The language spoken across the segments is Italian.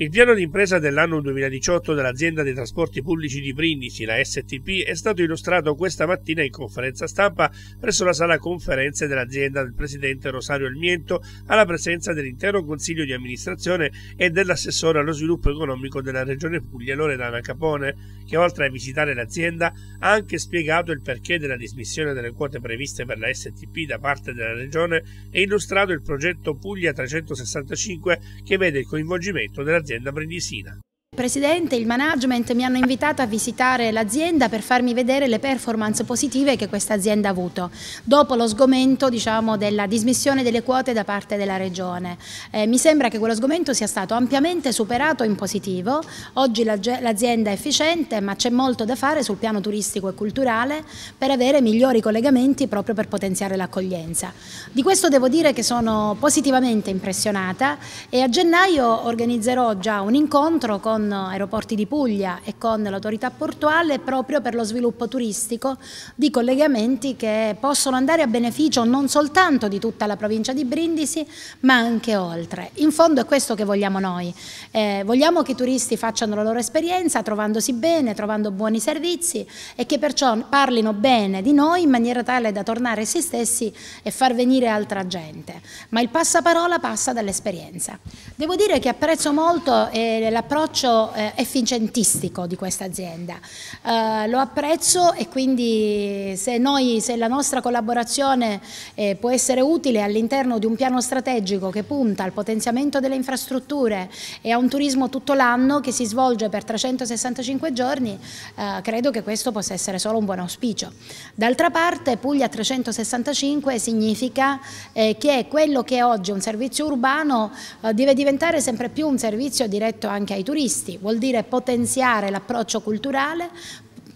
Il piano di impresa dell'anno 2018 dell'azienda dei trasporti pubblici di Brindisi, la STP, è stato illustrato questa mattina in conferenza stampa presso la sala conferenze dell'azienda del presidente Rosario Elmiento alla presenza dell'intero consiglio di amministrazione e dell'assessore allo sviluppo economico della regione Puglia Loredana Capone, che oltre a visitare l'azienda ha anche spiegato il perché della dismissione delle quote previste per la STP da parte della regione e illustrato il progetto Puglia 365 che vede il coinvolgimento dell'azienda azienda brindisina. Presidente, il management mi hanno invitato a visitare l'azienda per farmi vedere le performance positive che questa azienda ha avuto dopo lo sgomento diciamo, della dismissione delle quote da parte della Regione. Eh, mi sembra che quello sgomento sia stato ampiamente superato in positivo, oggi l'azienda è efficiente ma c'è molto da fare sul piano turistico e culturale per avere migliori collegamenti proprio per potenziare l'accoglienza. Di questo devo dire che sono positivamente impressionata e a gennaio organizzerò già un incontro con Aeroporti di Puglia e con l'autorità portuale proprio per lo sviluppo turistico di collegamenti che possono andare a beneficio non soltanto di tutta la provincia di Brindisi ma anche oltre. In fondo è questo che vogliamo noi, eh, vogliamo che i turisti facciano la loro esperienza trovandosi bene, trovando buoni servizi e che perciò parlino bene di noi in maniera tale da tornare se stessi e far venire altra gente. Ma il passaparola passa dall'esperienza. Devo dire che apprezzo molto eh, l'approccio eh, efficientistico di questa azienda. Eh, lo apprezzo e quindi se, noi, se la nostra collaborazione eh, può essere utile all'interno di un piano strategico che punta al potenziamento delle infrastrutture e a un turismo tutto l'anno che si svolge per 365 giorni, eh, credo che questo possa essere solo un buon auspicio. D'altra parte Puglia 365 significa eh, che quello che oggi è un servizio urbano eh, deve diventare sempre più un servizio diretto anche ai turisti turisti, vuol dire potenziare l'approccio culturale,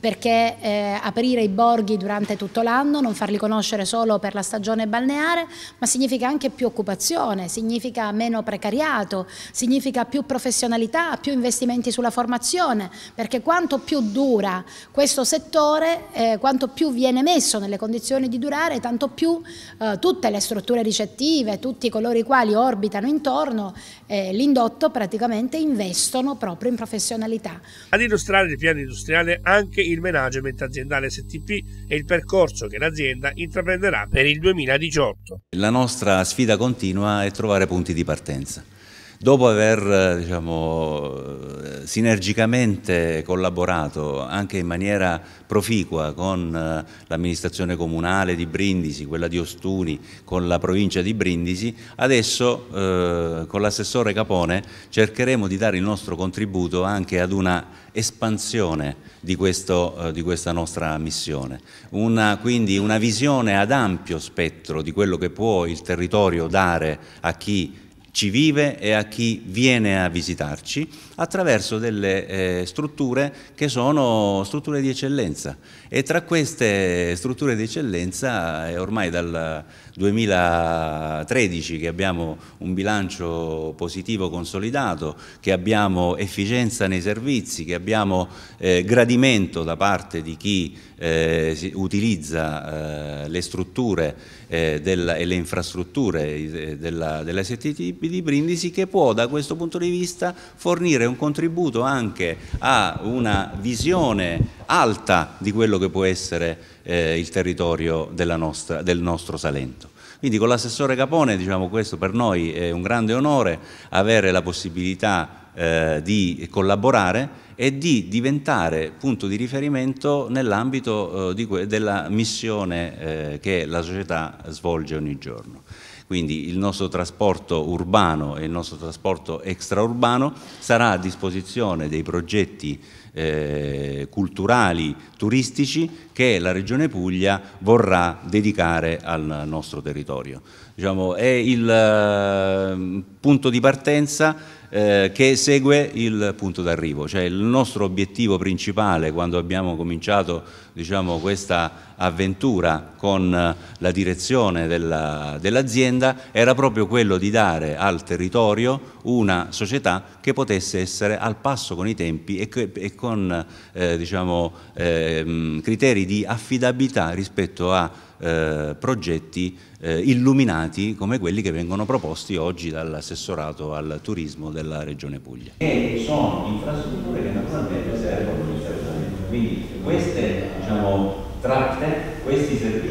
perché eh, aprire i borghi durante tutto l'anno, non farli conoscere solo per la stagione balneare, ma significa anche più occupazione, significa meno precariato, significa più professionalità, più investimenti sulla formazione, perché quanto più dura questo settore, eh, quanto più viene messo nelle condizioni di durare, tanto più eh, tutte le strutture ricettive, tutti coloro i quali orbitano intorno, eh, l'indotto praticamente investono proprio in professionalità. Ad illustrare il piano industriale anche il il management aziendale STP e il percorso che l'azienda intraprenderà per il 2018. La nostra sfida continua è trovare punti di partenza. Dopo aver diciamo, sinergicamente collaborato anche in maniera proficua con l'amministrazione comunale di Brindisi, quella di Ostuni, con la provincia di Brindisi, adesso eh, con l'assessore Capone cercheremo di dare il nostro contributo anche ad una espansione di, questo, eh, di questa nostra missione, una, quindi una visione ad ampio spettro di quello che può il territorio dare a chi ci vive e a chi viene a visitarci attraverso delle eh, strutture che sono strutture di eccellenza. E tra queste strutture di eccellenza è ormai dal 2013 che abbiamo un bilancio positivo consolidato, che abbiamo efficienza nei servizi, che abbiamo eh, gradimento da parte di chi eh, utilizza eh, le strutture eh, della, e le infrastrutture eh, della, della STTP di Brindisi che può da questo punto di vista fornire un contributo anche a una visione alta di quello che può essere eh, il territorio nostra, del nostro Salento. Quindi con l'assessore Capone diciamo, questo per noi è un grande onore avere la possibilità eh, di collaborare e di diventare punto di riferimento nell'ambito eh, della missione eh, che la società svolge ogni giorno. Quindi il nostro trasporto urbano e il nostro trasporto extraurbano sarà a disposizione dei progetti eh, culturali, turistici che la Regione Puglia vorrà dedicare al nostro territorio. Diciamo, è il eh, punto di partenza eh, che segue il punto d'arrivo, cioè il nostro obiettivo principale quando abbiamo cominciato diciamo, questa avventura con la direzione dell'azienda dell era proprio quello di dare al territorio una società che potesse essere al passo con i tempi e, che, e con eh, diciamo, eh, criteri di affidabilità rispetto a eh, progetti eh, illuminati come quelli che vengono proposti oggi dall'assessorato al turismo della Regione Puglia. E sono infrastrutture che naturalmente servono quindi queste diciamo, tratte, questi servizi